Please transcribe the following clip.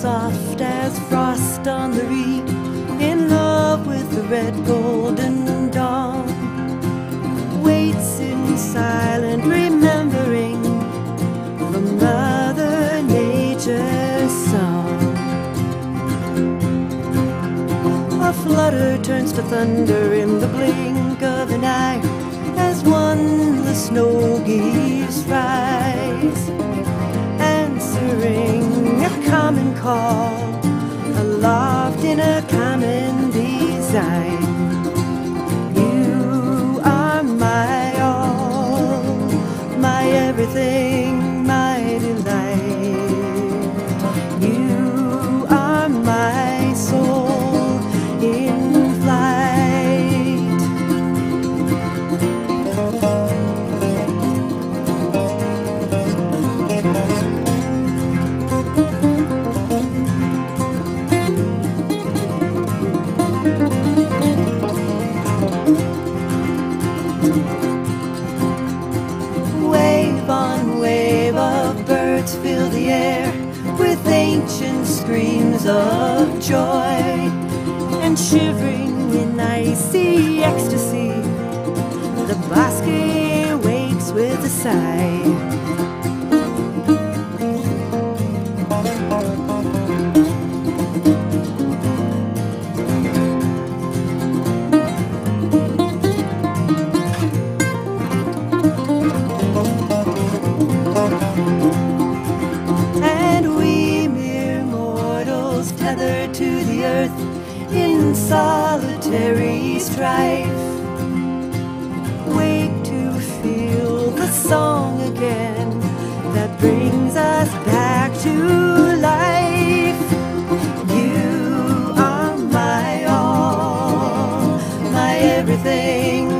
soft as frost on the reed, in love with the red golden dawn. Waits in silent remembering the Mother Nature's song. A flutter turns to thunder in the blink of an eye as one the snow geese rise call aloft in a common design. Ancient screams of joy. And shivering in icy ecstasy, the bosque wakes with a sigh. tethered to the earth in solitary strife. Wake to feel the song again that brings us back to life. You are my all, my everything.